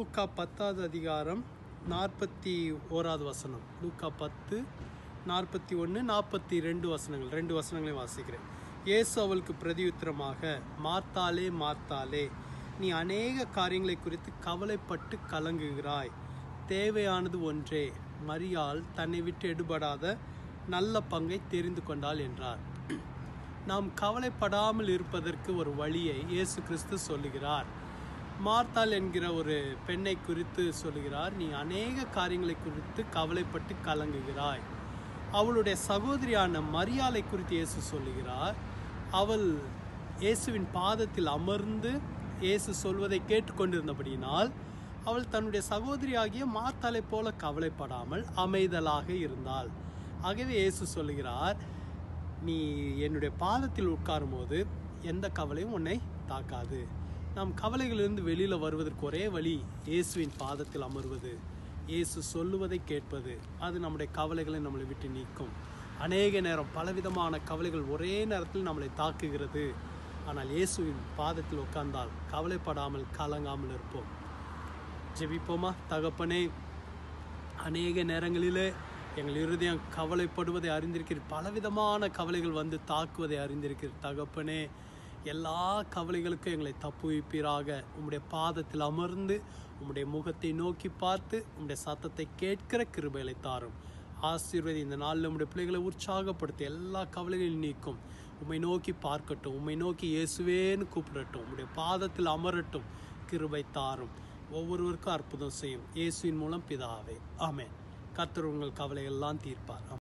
லூக்கா பத்தாவது அதிகாரம் நாற்பத்தி ஓராவது வசனம். லூக்கா பத்து நாற்பத்தி ஒன்று நாற்பத்தி ரெண்டு வசனங்கள். ரெண்டு வசனங்களையும் வாசிக்கிறேன். இயேசு அவளுக்கு பிரதியுத்திரமாக மார்த்தாலே மார்த்தாலே நீ அநேக காரியங்களை குறித்து கவலைப்பட்டு கலங்குகிறாய். தேவையானது ஒன்றே மரியாள் தன்னை விட்டு எடுபடாத நல்ல பங்கை தெரிந்து கொண்டாள் என்றார். நாம் கவலைப்படாமல் இருப்பதற்கு ஒரு வழியை இயேசு கிறிஸ்து சொல்லுகிறார். மார்த்தாள் என்கிற ஒரு பெண்ணை குறித்து சொல்கிறார். நீ அநேக காரியங்களை குறித்து கவலைப்பட்டு கலங்குகிறாய். அவளுடைய சகோதரியான மரியாதை குறித்து இயேசு சொல்லுகிறார். அவள் இயேசுவின் பாதத்தில் அமர்ந்து இயேசு சொல்வதை கேட்டுக்கொண்டிருந்தபடியினால் அவள் தன்னுடைய சகோதரியாகிய மார்த்தாளை போல கவலைப்படாமல் அமைதலாக இருந்தாள். ஆகவே இயேசு சொல்லுகிறார் நீ என்னுடைய பாதத்தில் உட்காரும்போது எந்த கவலையும் உன்னை தாக்காது. நாம் கவலைகளிலிருந்து வெளியில் வருவதற்கு ஒரே வழி இயேசுவின் பாதத்தில் அமர்வது. இயேசு சொல்லுவதை கேட்பது. அது நம்முடைய கவலைகளை நம்மளை விட்டு நீக்கும். அநேக நேரம் பலவிதமான கவலைகள் ஒரே நேரத்தில் நம்மளை தாக்குகிறது. ஆனால் இயேசுவின் பாதத்தில் உட்கார்ந்தால் கவலைப்படாமல் கலங்காமல் இருப்போம். ஜெபிப்போமா? தகப்பனே அநேக நேரங்களிலே எங்கள் இருதயம் கவலைப்படுவதை அறிந்திருக்கிறீர். பலவிதமான கவலைகள் வந்து தாக்குவதை அறிந்திருக்கிறீர். தகப்பனே எல்லா கவலைகளுக்கும் எங்களை தப்புவிப்பீராக உம்முடைய பாதத்தில் அமர்ந்து உம்முடைய முகத்தை நோக்கி பார்த்து உம்முடைய சத்தத்தை கேட்கிற கிருபைகளை தாரும். ஆசீர்வதி இந்த நாளில் உம்முடைய பிள்ளைகளை உற்சாகப்படுத்தி எல்லா கவலைகளையும் நீக்கும். உம்மை நோக்கி பார்க்கட்டும் உம்மை நோக்கி இயேசுவேன்னு கூப்பிடட்டும். உம்முடைய பாதத்தில் அமரட்டும் கிருபை தாரும். ஒவ்வொருவருக்கும் அற்புதம் செய்யும். இயேசுவின் மூலம் பிதாவே. ஆமேன். கர்த்தர் உங்கள் கவலைகள்லாம் தீர்ப்பார்.